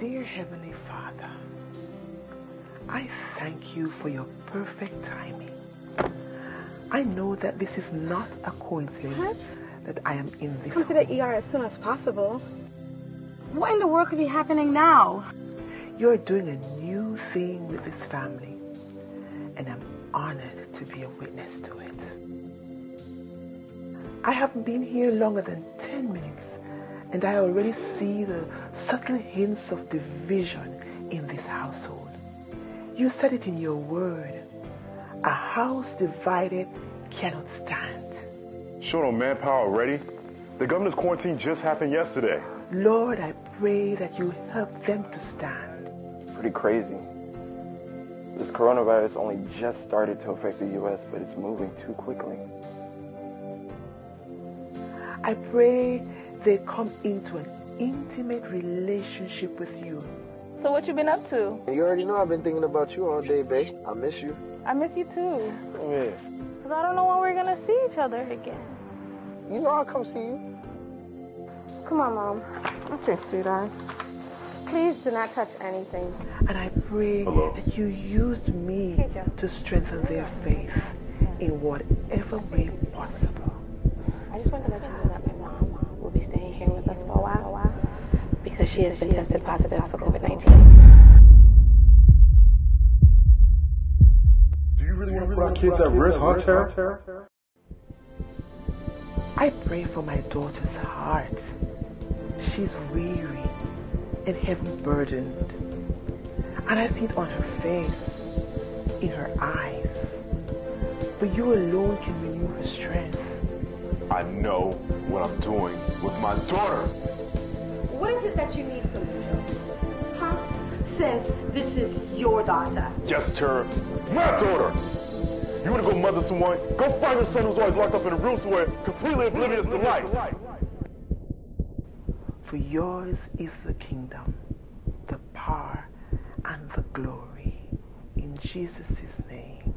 Dear Heavenly Father, I thank you for your perfect timing. I know that this is not a coincidence What? that I am in this Come to the ER as soon as possible. What in the world could be happening now? You're doing a new thing with this family, and I'm honored to be a witness to it. I haven't been here longer than 10 minutes, and I already see the subtle hints of division in this household. You said it in your word a house divided cannot stand. Short on manpower already? The governor's quarantine just happened yesterday. Lord, I pray that you help them to stand. pretty crazy. This coronavirus only just started to affect the U.S., but it's moving too quickly. I pray they come into an intimate relationship with you. So what you been up to? You already know I've been thinking about you all day, babe. I miss you. I miss you too. Yeah. Cause I don't know when we're gonna see each other again. You know I'll come see you. Come on, Mom. Okay, sweetheart. Please do not touch anything. And I pray Hello. that you used me Hey, to strengthen their faith in whatever way possible. Because she has been tested positive for COVID 19. Do you really want to put our kids at risk, huh, Tara? I pray for my daughter's heart. She's weary and heavy burdened. And I see it on her face, in her eyes. But you alone can renew her strength. I know what I'm doing with my daughter. What is it that you need from me, Joe? Huh? Since this is your daughter. Yes, Tara, my daughter. You want to go mother someone? Go find your son who's always locked up in a room somewhere, completely oblivious to life. For yours is the kingdom, the power, and the glory. In Jesus' name.